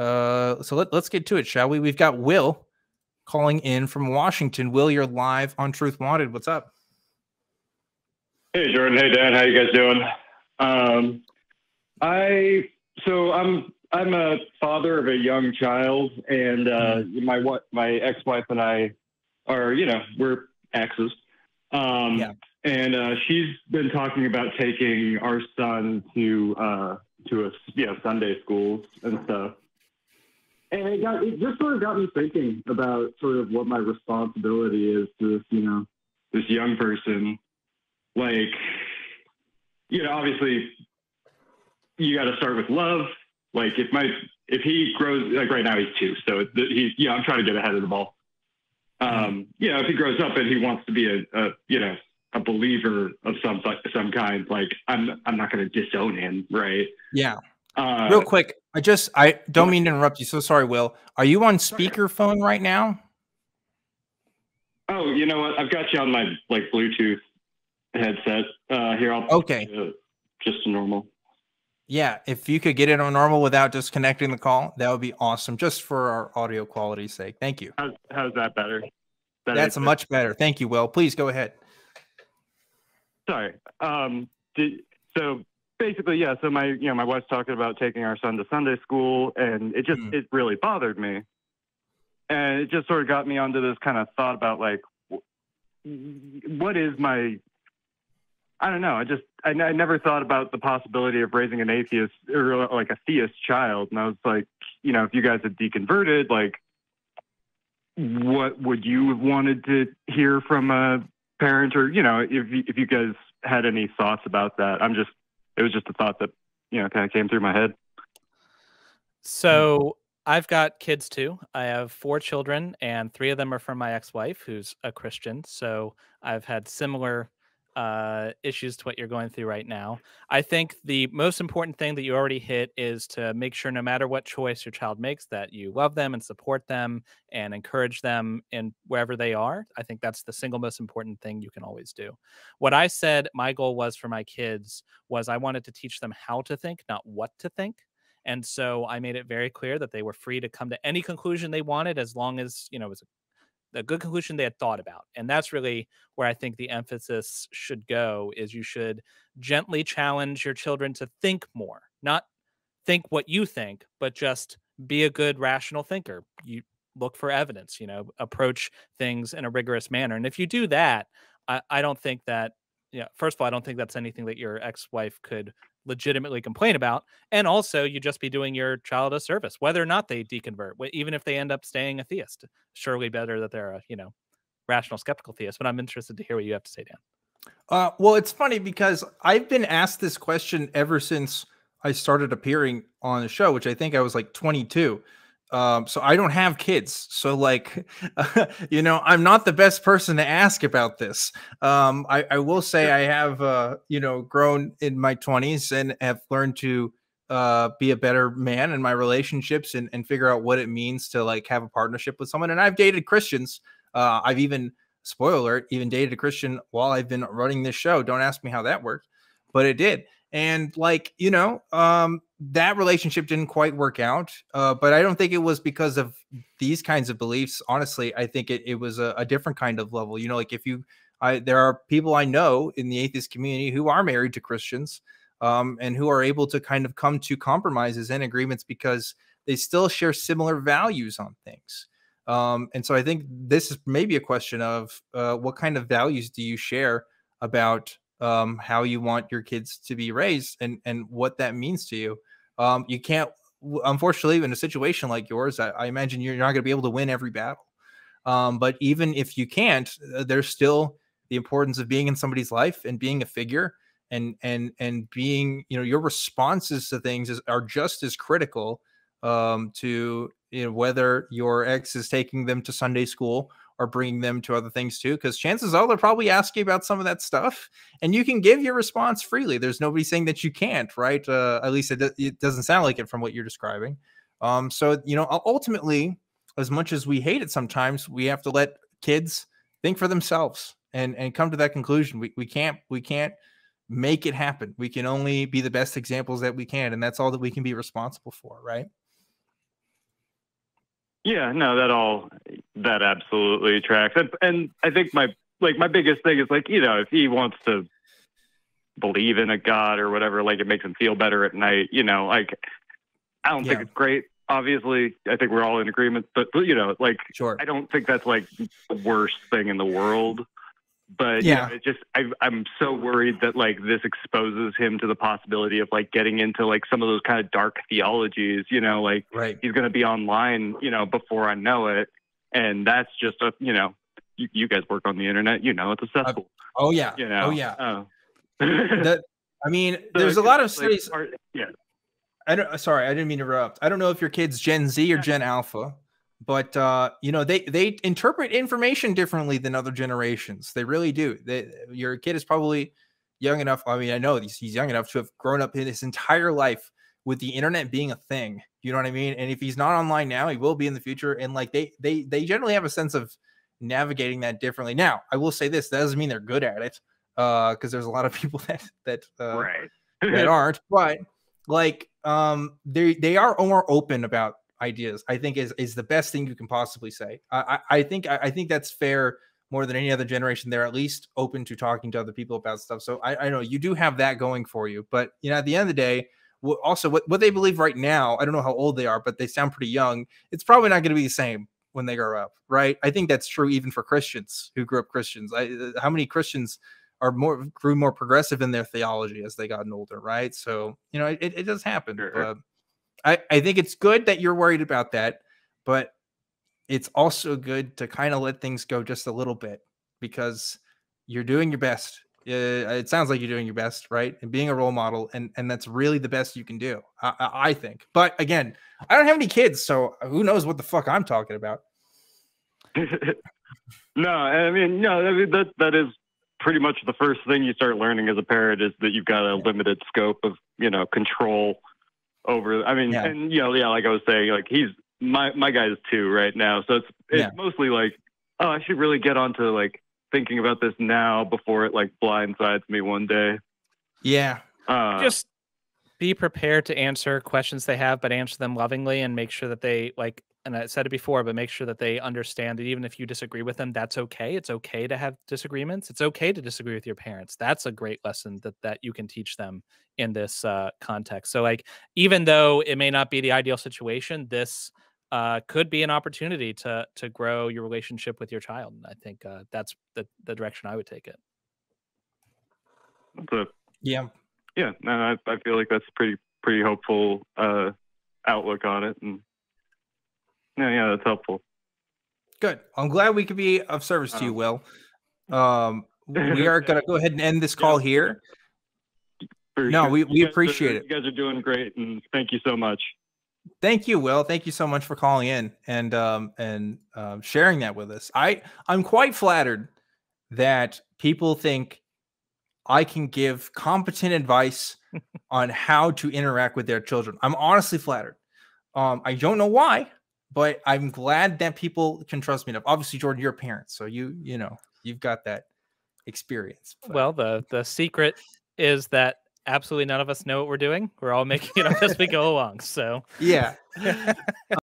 Uh, so let, let's get to it, shall we? We've got Will calling in from Washington. Will, you're live on Truth Wanted. What's up? Hey, Jordan. Hey, Dan. How you guys doing? Um, I so I'm I'm a father of a young child, and uh, mm-hmm. my what my ex-wife and I are you know we're exes. Um, yeah. And uh, she's been talking about taking our son to uh, to a you know Sunday schools and stuff. And it got it just sort of got me thinking about sort of what my responsibility is to this you know this young person. Like, you know, obviously, you got to start with love. Like, if my if he grows like right now he's two, so he's yeah I'm trying to get ahead of the ball. Um, you know, if he grows up and he wants to be a, a you know a believer of some some kind. Like I'm I'm not going to disown him, right? Yeah. Uh, Real quick, I just I don't mean to interrupt you. So sorry, Will. Are you on speakerphone right now? Oh, you know what? I've got you on my like Bluetooth headset. Uh, here, I'll okay. Uh, just normal. Yeah, if you could get it on normal without disconnecting the call, that would be awesome, just for our audio quality's sake. Thank you. How's, how's that better? better That's much better. Thank you, Will. Please go ahead. Sorry. Um, did, so basically, yeah. So my, you know, my wife's talking about taking our son to Sunday school, and it just, mm. it really bothered me, and it just sort of got me onto this kind of thought about like, what is my, I don't know. I just, I, I never thought about the possibility of raising an atheist or like a theist child, and I was like, you know, if you guys had deconverted, like, what would you have wanted to hear from a parent or you know if if you guys had any thoughts about that i'm just it was just a thought that you know kind of came through my head. So hmm. i've got kids too. I have four children and three of them are from my ex-wife who's a christian. So i've had similar uh, issues to what you're going through right now. I think the most important thing that you already hit is to make sure no matter what choice your child makes, that you love them and support them and encourage them in wherever they are. I think that's the single most important thing you can always do. What I said my goal was for my kids was I wanted to teach them how to think, not what to think. And so I made it very clear that they were free to come to any conclusion they wanted as long as, you know, it was a a good conclusion they had thought about and that's really where i think the emphasis should go is you should gently challenge your children to think more not think what you think but just be a good rational thinker. You look for evidence you know approach things in a rigorous manner and if you do that i, I don't think that yeah first of all i don't think that's anything that your ex-wife could legitimately complain about. And also, you just be doing your child a service, whether or not they deconvert, even if they end up staying a theist. Surely better that they're a, you know, rational, skeptical theist. But I'm interested to hear what you have to say, Dan. Uh, well, it's funny because I've been asked this question ever since I started appearing on the show, which I think I was like 22. Um, so I don't have kids. So like, uh, you know, I'm not the best person to ask about this. Um, I, I will say I have, uh, you know, grown in my 20s and have learned to uh, be a better man in my relationships and, and figure out what it means to like have a partnership with someone. And I've dated Christians. Uh, I've even, spoiler alert, even dated a Christian while I've been running this show. Don't ask me how that worked, but it did and like you know um that relationship didn't quite work out uh but i don't think it was because of these kinds of beliefs honestly i think it, it was a, a different kind of level you know like if you i there are people i know in the atheist community who are married to christians um and who are able to kind of come to compromises and agreements because they still share similar values on things um and so i think this is maybe a question of uh what kind of values do you share about um, how you want your kids to be raised and and what that means to you. Um, you can't, unfortunately, in a situation like yours, I, I imagine you're not going to be able to win every battle. Um, but even if you can't, uh, there's still the importance of being in somebody's life and being a figure and and and being you know your responses to things is, are just as critical um, to you know whether your ex is taking them to Sunday school or bringing them to other things too because chances are they'll probably ask you about some of that stuff and you can give your response freely. There's nobody saying that you can't right? Uh, at least it, it, doesn't sound like it from what you're describing. Um, so you know ultimately as much as we hate it sometimes we have to let kids think for themselves and and come to that conclusion. We, we can't we can't make it happen. We can only be the best examples that we can and that's all that we can be responsible for right Yeah, no, that all that absolutely tracks. And, and I think my like my biggest thing is like, you know, if he wants to believe in a god or whatever, like it makes him feel better at night, you know, like I don't Yeah. think it's great. Obviously, I think we're all in agreement, but, but you know, like Sure. I don't think that's like the worst thing in the world. But yeah, Yeah. it just I, I'm so worried that like this exposes him to the possibility of like getting into like some of those kind of dark theologies. You know, like Right. he's going to be online, you know, before I know it, and that's just a you know, you, you guys work on the internet, you know, it's a cesspool. Oh yeah. you know, Oh yeah. Oh. That I mean, So, there's a lot know, of like, studies. are- yeah, I don't. Sorry, I didn't mean to interrupt. I don't know if your kid's Gen Z or Gen Alpha, but uh, you know they they interpret information differently than other generations. They really do. They, your kid is probably young enough. I mean, I know he's, he's young enough to have grown up in his entire life with the internet being a thing. You know what I mean? And if he's not online now, he will be in the future. And like they they they generally have a sense of navigating that differently. Now, I will say this: that doesn't mean they're good at it, because there's a lot of people that that uh, right. that aren't, but like um they they are more open about ideas i think is is the best thing you can possibly say i i, think I, I think that's fair more than any other generation they're at least open to talking to other people about stuff so i i know you do have that going for you but you know at the end of the day also what, what they believe right now i don't know how old they are but they sound pretty young it's probably not going to be the same when they grow up right i think that's true even for christians who grew up christians I, uh, how many christians are more grew more progressive in their theology as they gotten older, right? So you know it, it does happen. Sure. I I think it's good that you're worried about that, but it's also good to kind of let things go just a little bit because you're doing your best. It sounds like you're doing your best, right? And being a role model, and and that's really the best you can do, I, I, I think. But again, I don't have any kids, so who knows what the fuck I'm talking about. no, I mean, no, I mean, that that is pretty much the first thing you start learning as a parent is that you've got a limited scope of you know control over. I mean, Yeah. and you know, yeah, like I was saying, like he's my my guy is two right now, so it's it's Yeah. mostly like, oh, I should really get onto like thinking about this now before it like blindsides me one day. Yeah, Uh, just be prepared to answer questions they have, but answer them lovingly and make sure that they like. And I said it before, but make sure that they understand that even if you disagree with them, that's okay. It's okay to have disagreements. It's okay to disagree with your parents. That's a great lesson that that you can teach them in this uh, context. So, like, even though it may not be the ideal situation, this uh, could be an opportunity to to grow your relationship with your child. And I think uh, that's the the direction I would take it. it's a- yeah. yeah, no, I, I feel like that's a pretty pretty hopeful uh, outlook on it, and yeah, yeah, that's helpful. Good. I'm glad we could be of service to you, Um, Will. Um, we are going to go ahead and end this call here. For No, sure. we- we are- appreciate it. You guys are doing great, and thank you so much. Thank you, Will. Thank you so much for calling in and um, and um, sharing that with us. I I'm quite flattered that people think I can give competent advice on how to interact with their children. I'm honestly flattered. Um, I don't know why, but I'm glad that people can trust me enough. Obviously, Jordan, you're a parent, so you you know you've got that experience. but- Well, the the secret is that absolutely none of us know what we're doing. We're all making it up as we go along. So yeah.